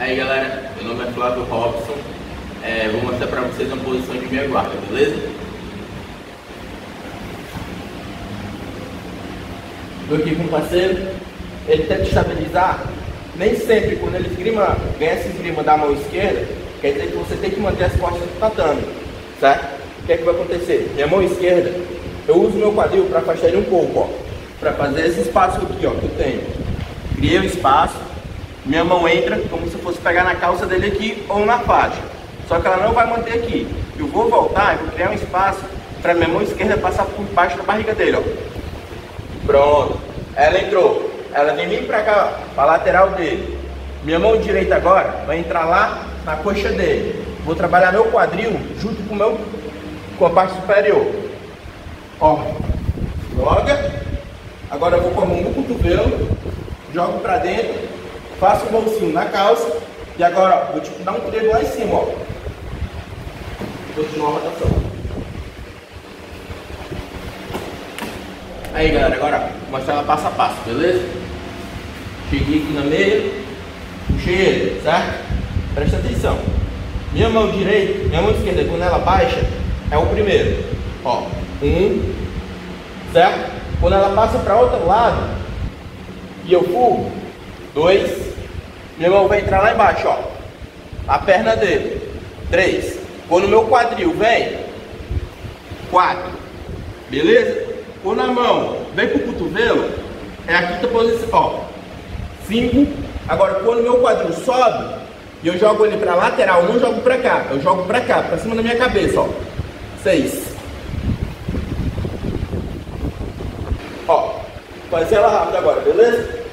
Aí galera, meu nome é Flávio Robson, é, vou mostrar pra vocês uma posição de minha guarda, beleza? Tô aqui com o parceiro, ele tenta estabilizar, nem sempre quando ele esgrima, ganha essa esgrima da mão esquerda, quer dizer que você tem que manter as costas do tatame, certo? O que é que vai acontecer? Minha mão esquerda, eu uso meu quadril para afastar ele um pouco, ó, para fazer esse espaço aqui, ó, que eu tenho. Criei o espaço, minha mão entra como se fosse pegar na calça dele aqui ou na faixa. Só que ela não vai manter aqui. Eu vou voltar e vou criar um espaço para minha mão esquerda passar por baixo da barriga dele, ó. Pronto. Ela entrou. Ela vem vir para cá, para lateral dele. Minha mão direita agora vai entrar lá na coxa dele. Vou trabalhar meu quadril junto com meu com a parte superior. Ó. Joga. Agora eu vou com a mão no cotovelo, jogo para dentro faço o bolsinho na calça e agora ó, vou te dar um trevo lá em cima, ó. Continua a rotação. Aí galera, agora vou mostrar ela passo a passo, beleza? Cheguei aqui na meia, puxei ele, certo? Presta atenção. Minha mão direita, minha mão esquerda, quando ela baixa, é o primeiro. Ó, um, certo? Quando ela passa para outro lado e eu fugo, dois, meu irmão vai entrar lá embaixo, ó. A perna dele. Três. Quando o meu quadril vem. Quatro. Beleza? Quando a mão vem pro cotovelo, é a quinta posição, ó. Cinco. Agora, quando meu quadril sobe, e eu jogo ele pra lateral, não jogo pra cá. Eu jogo pra cá, pra cima da minha cabeça, ó. Seis. Ó. Fazer ela rápido agora, beleza?